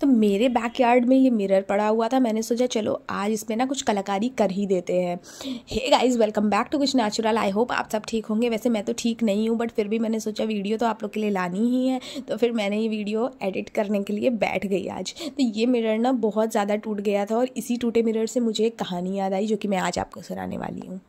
तो मेरे बैकयार्ड में ये मिरर पड़ा हुआ था। मैंने सोचा, चलो, आज इसमें ना कुछ कलाकारी कर ही देते हैं। Hey guys welcome back to कुछ नेचुरल आई होप आप सब ठीक होंगे। वैसे मैं तो ठीक नहीं हूँ बट फिर भी मैंने सोचा, वीडियो तो आप लोग के लिए लानी ही है। तो फिर मैंने ये वीडियो एडिट करने के लिए बैठ गई आज। तो ये मिरर ना बहुत ज़्यादा टूट गया था और इसी टूटे मिरर से मुझे एक कहानी याद आई, जो कि मैं आज आपको सुनाने वाली हूँ।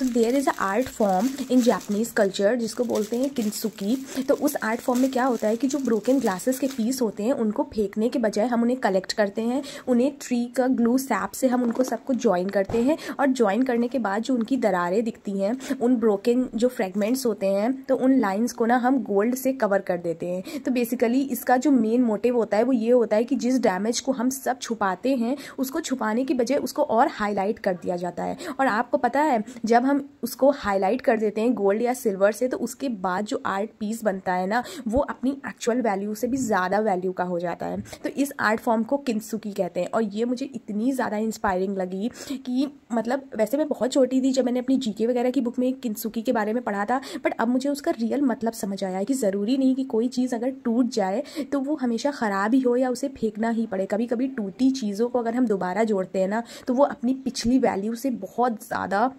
तो there is a art form in Japanese culture जिसको बोलते हैं किन्सुकी तो उस आर्ट फॉर्म में क्या होता है कि जो ब्रोकन ग्लासेस के पीस होते हैं, उनको फेंकने के बजाय हम उन्हें कलेक्ट करते हैं। उन्हें ट्री का ग्लू सैप से हम उनको सबको ज्वाइन करते हैं और ज्वाइन करने के बाद जो उनकी दरारें दिखती हैं, उन ब्रोकन जो फ्रेगमेंट्स होते हैं तो उन लाइन्स को ना हम गोल्ड से कवर कर देते हैं। तो बेसिकली इसका जो मेन मोटिव होता है, वो ये होता है कि जिस डैमेज को हम सब छुपाते हैं, उसको छुपाने की बजाय उसको और हाईलाइट कर दिया जाता है। और आपको पता है, जब हम उसको हाईलाइट कर देते हैं गोल्ड या सिल्वर से तो उसके बाद जो आर्ट पीस बनता है ना, वो अपनी एक्चुअल वैल्यू से भी ज़्यादा वैल्यू का हो जाता है। तो इस आर्ट फॉर्म को किन्सुकी कहते हैं। और ये मुझे इतनी ज़्यादा इंस्पायरिंग लगी कि मतलब वैसे मैं बहुत छोटी थी जब मैंने अपनी जीके वगैरह की बुक में किन्सुकी के बारे में पढ़ा था बट अब मुझे उसका रियल मतलब समझ आया कि ज़रूरी नहीं कि कोई चीज़ अगर टूट जाए तो वो हमेशा ख़राब ही हो या उसे फेंकना ही पड़े। कभी कभी टूटी चीज़ों को अगर हम दोबारा जोड़ते हैं ना तो वो अपनी पिछली वैल्यू से बहुत ज़्यादा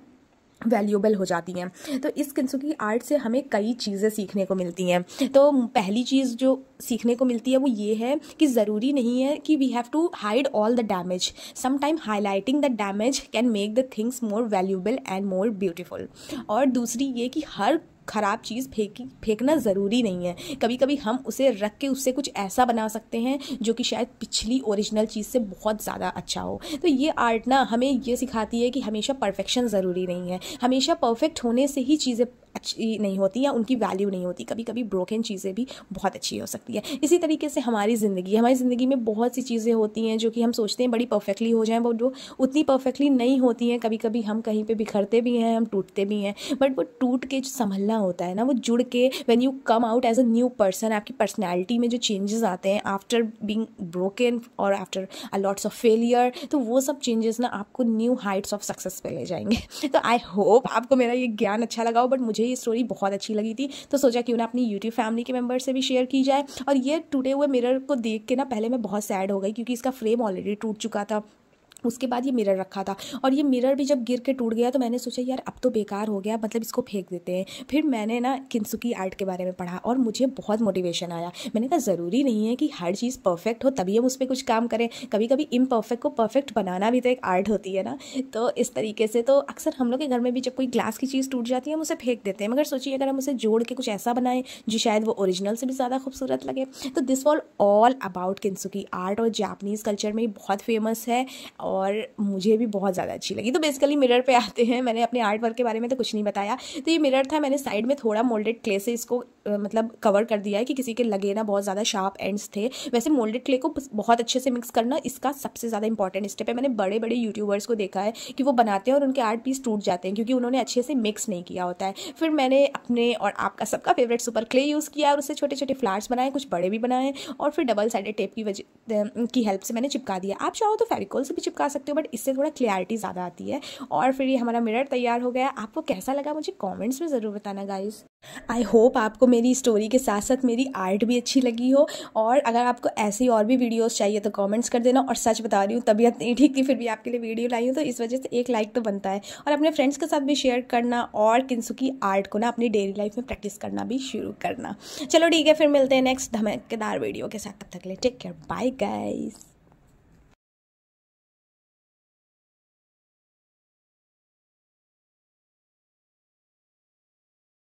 वैल्यूबल हो जाती हैं। तो इस की आर्ट से हमें कई चीज़ें सीखने को मिलती हैं। तो पहली चीज़ जो सीखने को मिलती है वो ये है कि ज़रूरी नहीं है कि we have to hide all the damage some time highlighting the damage can make the things more valuable and more beautiful और दूसरी ये कि हर ख़राब चीज़ फेंकी, फेंकना ज़रूरी नहीं है। कभी कभी हम उसे रख के उससे कुछ ऐसा बना सकते हैं, जो कि शायद पिछली ओरिजिनल चीज़ से बहुत ज़्यादा अच्छा हो। तो ये आर्ट ना हमें ये सिखाती है कि हमेशा परफेक्शन ज़रूरी नहीं है। हमेशा परफेक्ट होने से ही चीज़ें अच्छी नहीं होती या उनकी वैल्यू नहीं होती। कभी कभी ब्रोकन चीज़ें भी बहुत अच्छी हो सकती है। इसी तरीके से हमारी ज़िंदगी हमारी ज़िंदगी में बहुत सी चीज़ें होती हैं जो कि हम सोचते हैं बड़ी परफेक्टली हो जाएँ, वो उतनी परफेक्टली नहीं होती हैं। कभी कभी हम कहीं पर बिखरते भी हैं, हम टूटते भी हैं बट वो टूट के जो संभलना होता है ना, वो जुड़ के when you come out as a new person आपकी पर्सनैलिटी में जो चेंजेस आते हैं आफ्टर बींग ब्रोकन और आफ्टर लॉट्स ऑफ़ फेलियर तो वो सब चेंजेस ना आपको न्यू हाइट्स ऑफ़ सक्सेस पे ले जाएँगे। तो आई होप आपको मेरा ये ज्ञान अच्छा लगा हो बट मुझे ये स्टोरी बहुत अच्छी लगी थी तो सोचा कि उन्हें अपनी यूट्यूब फैमिली के मेंबर से भी शेयर की जाए। और ये टूटे हुए मिरर को देख के ना पहले मैं बहुत सैड हो गई, क्योंकि इसका फ्रेम ऑलरेडी टूट चुका था। उसके बाद ये मिरर रखा था। और ये मिरर भी जब गिर के टूट गया तो मैंने सोचा, यार, अब तो बेकार हो गया मतलब इसको फेंक देते हैं। फिर मैंने ना किन्सुकी आर्ट के बारे में पढ़ा और मुझे बहुत मोटिवेशन आया। मैंने कहा, ज़रूरी नहीं है कि हर चीज़ परफेक्ट हो, तभी हम उस पर कुछ काम करें। कभी कभी इम्परफेक्ट को परफेक्ट बनाना भी तो एक आर्ट होती है ना। तो इस तरीके से तो अक्सर हम लोग के घर में भी जब कोई ग्लास की चीज़ टूट जाती है, हम उसे फेंक देते हैं। मगर सोचिए, अगर हम उसे जोड़ के कुछ ऐसा बनाएँ, जो शायद वो ओरिजिनल से भी ज़्यादा खूबसूरत लगे। तो this was all about Kintsugi art और जापनीज़ कल्चर में बहुत फ़ेमस है। मुझे मुझे भी बहुत ज़्यादा अच्छी लगी। तो बेसिकली मिरर पे आते हैं। मैंने अपने आर्ट वर्क के बारे में तो कुछ नहीं बताया। तो ये मिरर था। मैंने साइड में थोड़ा मोल्डेड क्ले से इसको मतलब कवर कर दिया है कि किसी के लगे ना बहुत ज़्यादा शार्प एंड्स थे। वैसे मोल्डेड क्ले को बहुत अच्छे से मिक्स करना इसका सबसे ज़्यादा इंपॉर्टेंट स्टेप है। मैंने बड़े बड़े यूट्यूबर्स को देखा है कि वो बनाते हैं और उनके आर्ट पीस टूट जाते हैं क्योंकि उन्होंने अच्छे से मिक्स नहीं किया होता है। फिर मैंने अपने और आपका सबका फेवरेट सुपर क्ले यूज़ किया और उससे छोटे छोटे फ्लावर्स बनाए, कुछ बड़े भी बनाए और फिर डबल साइडेड टेप की वजह की हेल्प से मैंने चिपका दिया। आप चाहो तो फेविकॉल से भी चिपका सकते हो बट इससे थोड़ा क्लियरिटी ज़्यादा आती है। और फिर ये हमारा मिरर तैयार हो गया। आपको कैसा लगा मुझे कॉमेंट्स में ज़रूर बताना गाइज़ आई होप आपको मेरी स्टोरी के साथ साथ मेरी आर्ट भी अच्छी लगी हो। और अगर आपको ऐसी और भी वीडियोस चाहिए तो कमेंट्स कर देना। और सच बता रही हूँ, तबीयत नहीं ठीक थी, फिर भी आपके लिए वीडियो लाई हूँ तो इस वजह से एक लाइक तो बनता है। और अपने फ्रेंड्स के साथ भी शेयर करना और किन्सुकी आर्ट को ना अपनी डेली लाइफ में प्रैक्टिस करना भी शुरू करना। चलो ठीक है, फिर मिलते हैं नेक्स्ट धमाकेदार वीडियो के साथ। तब तक ले टेक केयर बाय गाइस